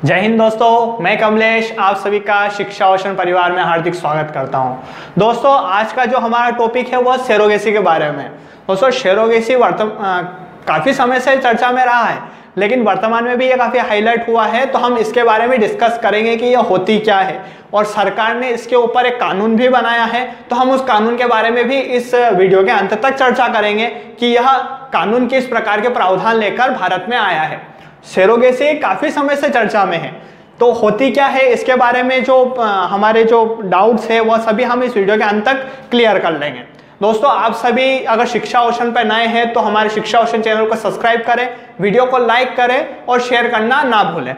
जय हिंद दोस्तों, मैं कमलेश, आप सभी का शिक्षा ओशन परिवार में हार्दिक स्वागत करता हूँ। दोस्तों, आज का जो हमारा टॉपिक है वह शेरोगेसी के बारे में। दोस्तों शेरोगेसी वर्तमान काफ़ी समय से चर्चा में रहा है, लेकिन वर्तमान में भी ये काफ़ी हाईलाइट हुआ है तो हम इसके बारे में डिस्कस करेंगे कि यह होती क्या है। और सरकार ने इसके ऊपर एक कानून भी बनाया है तो हम उस कानून के बारे में भी इस वीडियो के अंत तक चर्चा करेंगे कि यह कानून किस प्रकार के प्रावधान लेकर भारत में आया है। सेरोगेसी काफ़ी समय से चर्चा में है। तो होती क्या है, इसके बारे में जो हमारे जो डाउट्स है, वह सभी हम इस वीडियो के अंत तक क्लियर कर लेंगे। दोस्तों, आप सभी अगर शिक्षा ओशन पर नए हैं तो हमारे शिक्षा ओशन चैनल को सब्सक्राइब करें वीडियो को लाइक करें और शेयर करना ना भूलें।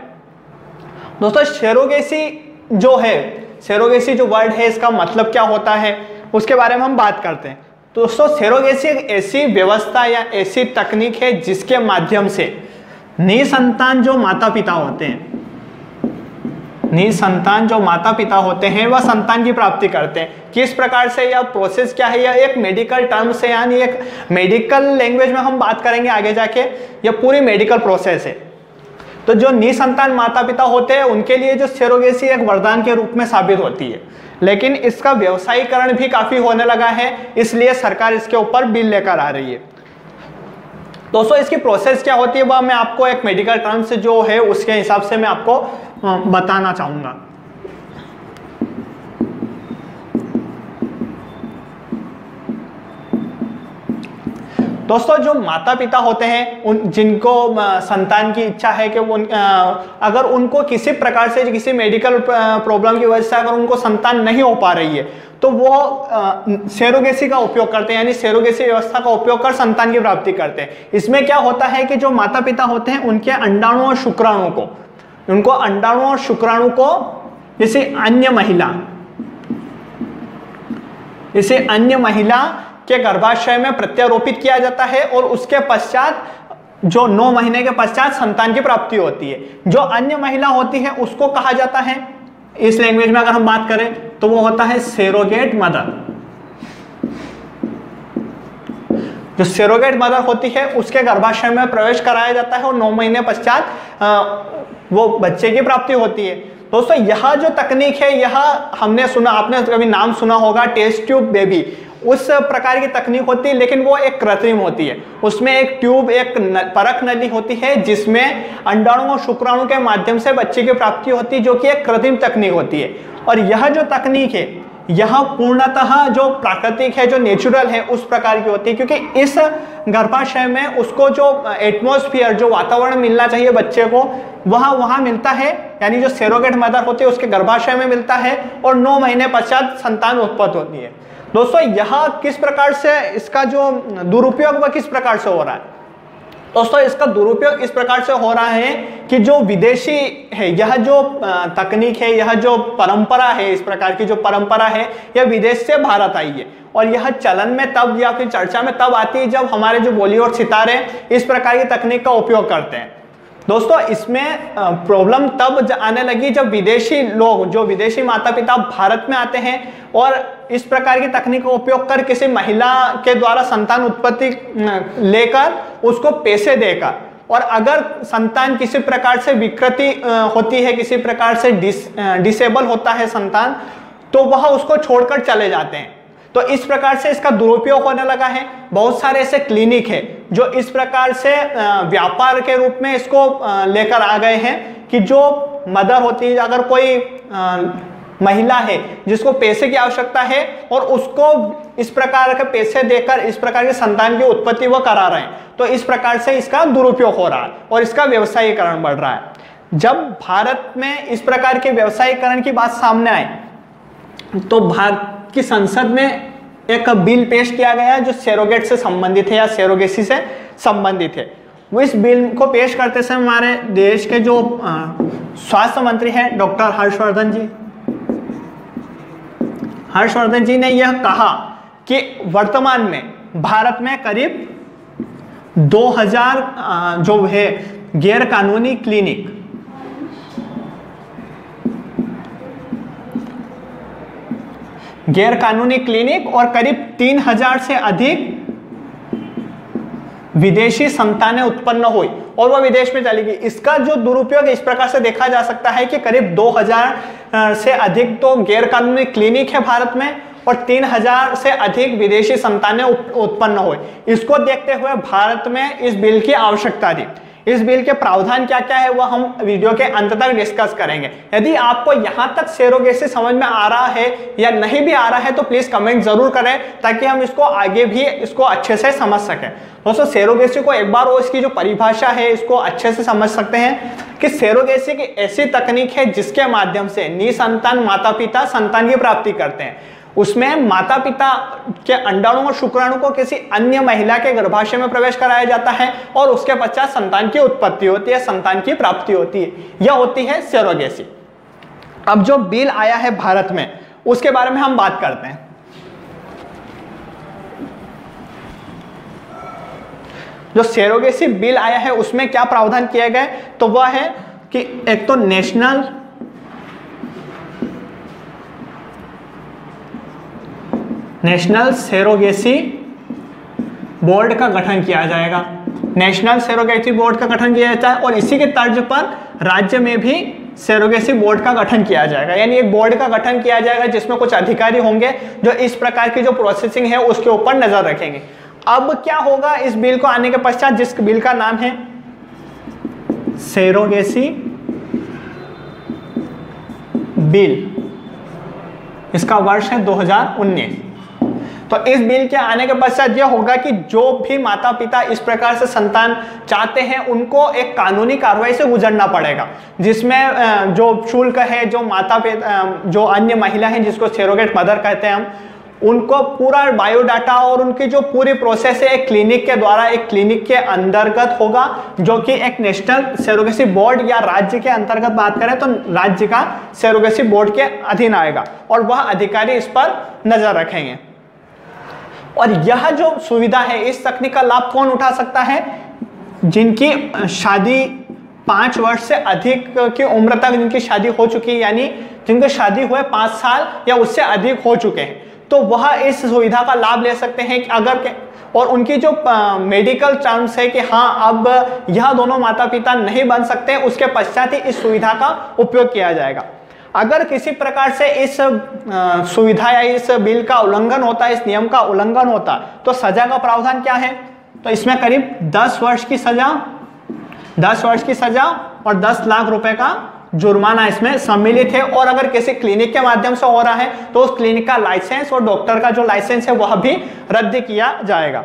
दोस्तों, शेरोगेसी जो है सेरोगेसी जो वर्ड है, इसका मतलब क्या होता है, उसके बारे में हम बात करते हैं। दोस्तों सेरोगेसी एक ऐसी व्यवस्था या ऐसी तकनीक है जिसके माध्यम से निसंतान जो माता पिता होते हैं। निसंतान जो माता पिता होते हैं, वह संतान की प्राप्ति करते हैं। किस प्रकार से यह प्रोसेस क्या है? यह एक मेडिकल टर्म से यानी एक मेडिकल लैंग्वेज में हम बात करेंगे आगे जाके। यह पूरी मेडिकल प्रोसेस है। तो जो निसंतान माता पिता होते हैं, उनके लिए जो सेरोगेसी एक वरदान के रूप में साबित होती है। लेकिन इसका व्यवसायीकरण भी काफ़ी होने लगा है, इसलिए सरकार इसके ऊपर बिल लेकर आ रही है। दोस्तों, इसकी प्रोसेस क्या होती है, वह मैं आपको एक मेडिकल टर्म्स जो है, उसके हिसाब से मैं आपको बताना चाहूँगा। दोस्तों, जो माता पिता होते हैं, उन, जिनको संतान की इच्छा है कि वो अगर उनको किसी प्रकार से किसी मेडिकल प्रॉब्लम की वजह से अगर उनको संतान नहीं हो पा रही है तो वो सेरोगेसी का उपयोग करते हैं, यानी सेरोगेसी व्यवस्था का उपयोग कर संतान की प्राप्ति करते हैं। इसमें क्या होता है कि जो माता पिता होते हैं, उनके अंडाणु और शुक्राणु को, उनको अंडाणु और शुक्राणु को, जैसे अन्य महिला इसे अन्य महिला के गर्भाशय में प्रत्यारोपित किया जाता है और उसके पश्चात जो नौ महीने के पश्चात संतान की प्राप्ति होती है। जो अन्य महिला होती है, उसको कहा जाता है, इस लैंग्वेज में अगर हम बात करें तो वो होता है सेरोगेट मदर जो सेरोगेट मदर होती है, उसके गर्भाशय में प्रवेश कराया जाता है और नौ महीने पश्चात वो बच्चे की प्राप्ति होती है। दोस्तों यह जो तकनीक है यह हमने सुना आपने कभी नाम सुना होगा टेस्ट ट्यूब बेबी। उस प्रकार की तकनीक होती है लेकिन वो एक कृत्रिम होती है। उसमें एक ट्यूब एक न, परख नली होती है जिसमें अंडाणु और शुक्राणु के माध्यम से बच्चे की प्राप्ति होती है जो कि एक कृत्रिम तकनीक होती है। और यह जो तकनीक है यह पूर्णतः जो प्राकृतिक है जो नेचुरल है उस प्रकार की होती है क्योंकि इस गर्भाशय में उसको जो एटमोस्फियर जो वातावरण मिलना चाहिए बच्चे को वह वहाँ मिलता है। यानी जो सेरोगेट मदर होती है, उसके गर्भाशय में मिलता है और नौ महीने पश्चात संतान उत्पत्ति होती है। दोस्तों, यह किस प्रकार से इसका जो दुरुपयोग वह किस प्रकार से हो रहा है? दोस्तों, इसका दुरुपयोग इस प्रकार से हो रहा है कि जो विदेशी है, यह जो तकनीक है, यह जो परंपरा है, इस प्रकार की जो परंपरा है, यह विदेश से भारत आई है। और यह चलन में तब या फिर चर्चा में तब आती है जब हमारे जो बॉलीवुड सितारे इस प्रकार की तकनीक का उपयोग करते हैं। दोस्तों, इसमें प्रॉब्लम तब आने लगी जब विदेशी लोग, जो विदेशी माता पिता भारत में आते हैं और इस प्रकार की तकनीक का उपयोग कर किसी महिला के द्वारा संतान उत्पत्ति लेकर उसको पैसे देकर और अगर संतान किसी प्रकार से विकृति होती है, किसी प्रकार से डिस डिसेबल होता है संतान तो वह उसको छोड़कर चले जाते हैं। तो इस प्रकार से इसका दुरुपयोग होने लगा है। बहुत सारे ऐसे क्लिनिक है जो इस प्रकार से व्यापार के रूप में इसको लेकर आ गए हैं कि जो मदर होती है, अगर कोई महिला है जिसको पैसे की आवश्यकता है और उसको इस प्रकार के पैसे देकर इस प्रकार के संतान की उत्पत्ति वो करा रहे हैं तो इस प्रकार से इसका दुरुपयोग हो रहा है और इसका व्यवसायीकरण बढ़ रहा है। जब भारत में इस प्रकार के व्यवसायीकरण की बात सामने आए तो भारत कि संसद में एक बिल पेश किया गया जो सेरोगेट से संबंधित है या सेरोगेसी से संबंधित है। वो इस बिल को पेश करते समय हमारे देश के जो स्वास्थ्य मंत्री हैं डॉक्टर हर्षवर्धन जी। हर्षवर्धन जी ने यह कहा कि वर्तमान में भारत में करीब 2000 जो है गैर कानूनी क्लिनिक गैर कानूनी क्लिनिक और करीब तीन हज़ार से अधिक विदेशी संतानें उत्पन्न हुई। और वह विदेश में चली गई। इसका जो दुरुपयोग इस प्रकार से देखा जा सकता है कि करीब 2000 से अधिक तो गैर कानूनी क्लिनिक है भारत में और 3000 से अधिक विदेशी संतानें उत्पन्न हुई। इसको देखते हुए भारत में इस बिल की आवश्यकता थी। इस बिल के प्रावधान क्या क्या है वह हम वीडियो के अंत तक डिस्कस करेंगे। यदि आपको यहाँ तक सेरोगेसी समझ में आ रहा है या नहीं भी आ रहा है तो प्लीज़ कमेंट ज़रूर करें, ताकि हम इसको आगे भी इसको अच्छे से समझ सकें। दोस्तों सेरोगेसी को एक बार वो इसकी जो परिभाषा है, इसको अच्छे से समझ सकते हैं कि सेरोगेसी की ऐसी तकनीक है जिसके माध्यम से निसंतान माता पिता संतान की प्राप्ति करते हैं। उसमें माता पिता के अंडाणु और शुक्राणु को किसी अन्य महिला के गर्भाशय में प्रवेश कराया जाता है और उसके पश्चात संतान की उत्पत्ति होती है, संतान की प्राप्ति होती है। यह होती है सेरोगेसी। अब जो बिल आया है भारत में, उसके बारे में हम बात करते हैं। जो सेरोगेसी बिल आया है, उसमें क्या प्रावधान किए गए? तो वह है कि एक तो नेशनल नेशनल सेरोगेसी बोर्ड का गठन किया जाएगा। नेशनल सेरोगेसी बोर्ड का गठन किया जाता है और इसी के तर्ज पर राज्य में भी सेरोगेसी बोर्ड का गठन किया जाएगा। यानी एक बोर्ड का गठन किया जाएगा जिसमें कुछ अधिकारी होंगे जो इस प्रकार की जो प्रोसेसिंग है उसके ऊपर नज़र रखेंगे। अब क्या होगा इस बिल को आने के पश्चात? जिस बिल का नाम है सेरोगेसी बिल, इसका वर्ष है 2019 तो इस बिल के आने के पश्चात यह होगा कि जो भी माता पिता इस प्रकार से संतान चाहते हैं, उनको एक कानूनी कार्रवाई से गुजरना पड़ेगा, जिसमें जो शुल्क है, जो माता पिता जो अन्य महिला है जिसको सेरोगेट मदर कहते हैं हम, उनको पूरा बायोडाटा और उनकी जो पूरी प्रोसेस है, एक क्लिनिक के द्वारा, एक क्लिनिक के अंतर्गत होगा, जो कि एक नेशनल सेरोगेसी बोर्ड या राज्य के अंतर्गत बात करें तो राज्य का सेरोगेसी बोर्ड के अधीन आएगा और वह अधिकारी इस पर नज़र रखेंगे। और यह जो सुविधा है इस तकनीक का लाभ कौन उठा सकता है? जिनकी शादी पाँच वर्ष से अधिक की उम्र तक जिनकी शादी हो चुकी है यानी जिनकी शादी हुए पाँच साल या उससे अधिक हो चुके हैं तो वह इस सुविधा का लाभ ले सकते हैं कि अगर के, और उनकी जो मेडिकल टर्म्स है कि हाँ अब यह दोनों माता पिता नहीं बन सकते उसके पश्चात ही इस सुविधा का उपयोग किया जाएगा। अगर किसी प्रकार से इस सुविधा या इस बिल का उल्लंघन होता है इस नियम का उल्लंघन होता तो सजा का प्रावधान क्या है? तो इसमें करीब 10 वर्ष की सजा 10 वर्ष की सजा और 10 लाख रुपए का जुर्माना इसमें सम्मिलित है। और अगर किसी क्लिनिक के माध्यम से हो रहा है तो उस क्लिनिक का लाइसेंस और डॉक्टर का जो लाइसेंस है, वह भी रद्द किया जाएगा।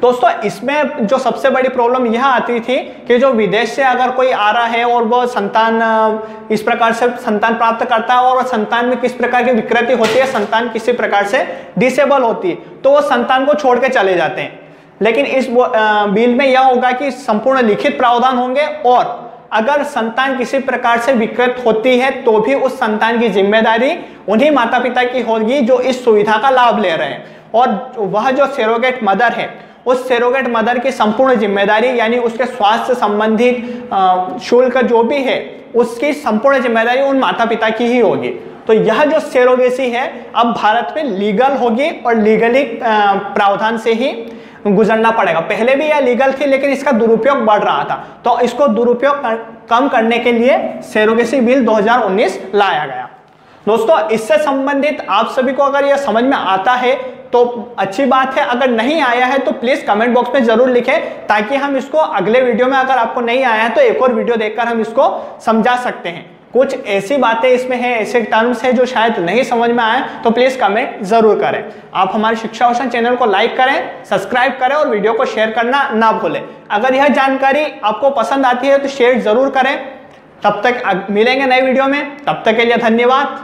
दोस्तों, इसमें जो सबसे बड़ी प्रॉब्लम यह आती थी कि जो विदेश से अगर कोई आ रहा है और वो संतान इस प्रकार से संतान प्राप्त करता है और संतान में किस प्रकार की विकृति होती है, संतान किसी प्रकार से डिसेबल होती है तो वो संतान को छोड़ के चले जाते हैं। लेकिन इस बिल में यह होगा कि संपूर्ण लिखित प्रावधान होंगे और अगर संतान किसी प्रकार से विकृत होती है तो भी उस संतान की ज़िम्मेदारी उन्हीं माता पिता की होगी जो इस सुविधा का लाभ ले रहे हैं। और वह जो सेरोगेट मदर है उस सेरोगेट मदर की संपूर्ण ज़िम्मेदारी यानी उसके स्वास्थ्य संबंधित शुल्क जो भी है उसकी संपूर्ण ज़िम्मेदारी उन माता पिता की ही होगी। तो यह जो सेरोगेसी है अब भारत में लीगल होगी और लीगली प्रावधान से ही गुजरना पड़ेगा। पहले भी यह लीगल थी लेकिन इसका दुरुपयोग बढ़ रहा था। तो इसको दुरुपयोग कर, कम करने के लिए सेरोगेसी बिल 2019 लाया गया। दोस्तों इससे संबंधित आप सभी को अगर यह समझ में आता है तो अच्छी बात है, अगर नहीं आया है तो प्लीज़ कमेंट बॉक्स में ज़रूर लिखें, ताकि हम इसको अगले वीडियो में अगर आपको नहीं आया है तो एक और वीडियो देखकर हम इसको समझा सकते हैं। कुछ ऐसी बातें इसमें हैं, ऐसे टर्म्स हैं जो शायद नहीं समझ में आए तो प्लीज़ कमेंट ज़रूर करें। आप हमारे शिक्षा भूषण चैनल को लाइक करें सब्सक्राइब करें और वीडियो को शेयर करना ना भूलें। अगर यह जानकारी आपको पसंद आती है तो शेयर ज़रूर करें। तब तक मिलेंगे नए वीडियो में। तब तक के लिए धन्यवाद।